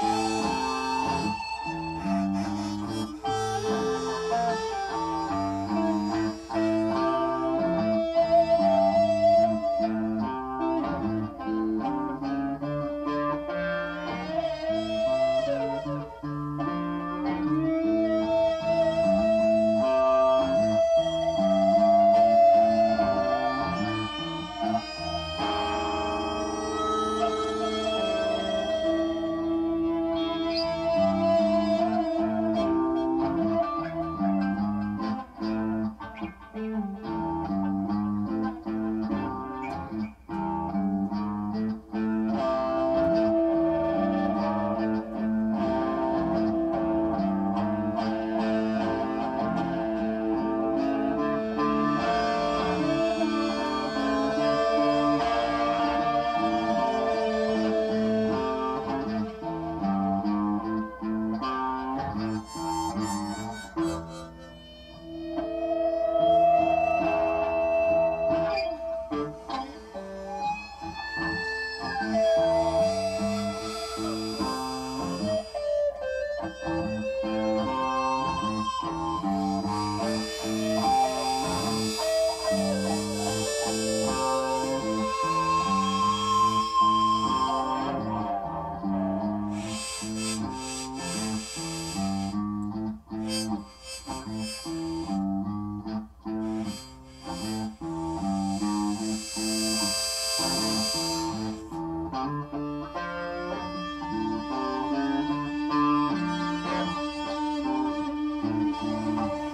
Música Música